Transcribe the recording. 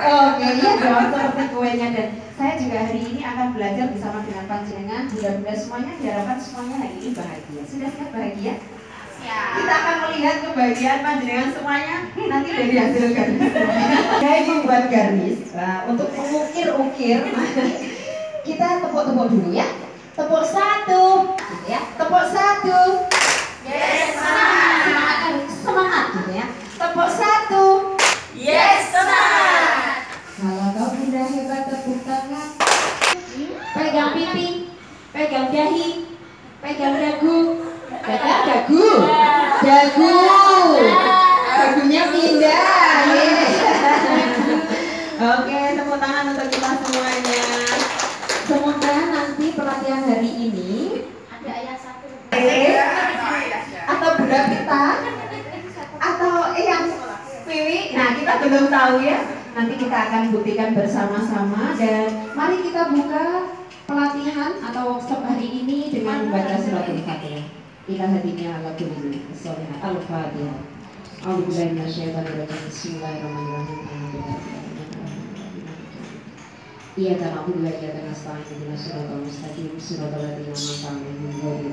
Oke, iya dong seperti kuenya dan saya juga hari ini akan belajar bersama dengan panjenengan Mudah-mudahan semuanya diharapkan semuanya hari ini bahagia. Sudah siap bahagia? Kita akan melihat kebahagiaan panjenengan semuanya nanti dari hasil garis. Saya membuat garis nah, untuk mengukir-ukir. Kita tepuk-tepuk dulu ya. Tepuk satu, gitu ya. Tepuk satu. Yes, Semangat, semangat gitu ya. Tepuk satu. Yes, semangat. Udah hebat tepuk tangan. Pegang pipi, pegang dahi, pegang dagu, pegang dagu, dagu, dagunya pindah. Yeay. Oke, tepuk tangan untuk kita semuanya. Semoga nanti pelatihan hari ini Ada ayat satu. atau Bunda Pita atau eh yang Wiwi. Nah, kita belum tahu ya. Nanti kita akan buktikan bersama-sama dan mari kita buka pelatihan atau workshop hari ini dengan membaca surat Al-Fatihah. Ila hadinya ala kulli sholihat Al-Fatihah. A'udzubillahi minasyaitonirrajim. Bismillahirrahmanirrahim. Iyyaka na'budu wa iyyaka nasta'in. Ihdinas siratal mustaqim. Siratal ladzina an'amta 'alaihim ghairil.